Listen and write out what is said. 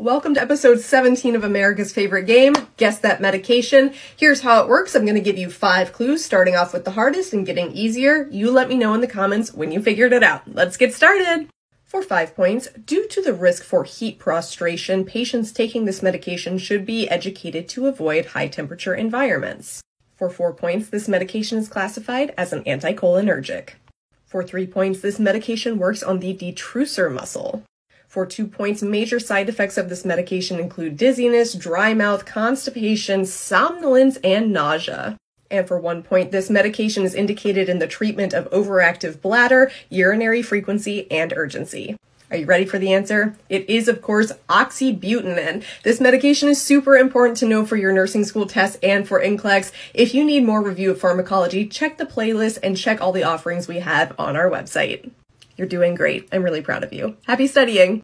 Welcome to episode 17 of America's favorite game, Guess That Medication. Here's how it works. I'm going to give you five clues, starting off with the hardest and getting easier. You let me know in the comments when you figured it out. Let's get started. For five points, due to the risk for heat prostration, patients taking this medication should be educated to avoid high temperature environments. For four points, this medication is classified as an anticholinergic. For three points, this medication works on the detrusor muscle. For two points, major side effects of this medication include dizziness, dry mouth, constipation, somnolence, and nausea. And for one point, this medication is indicated in the treatment of overactive bladder, urinary frequency, and urgency. Are you ready for the answer? It is, of course, oxybutynin. This medication is super important to know for your nursing school tests and for NCLEX. If you need more review of pharmacology, check the playlist and check all the offerings we have on our website. You're doing great. I'm really proud of you. Happy studying!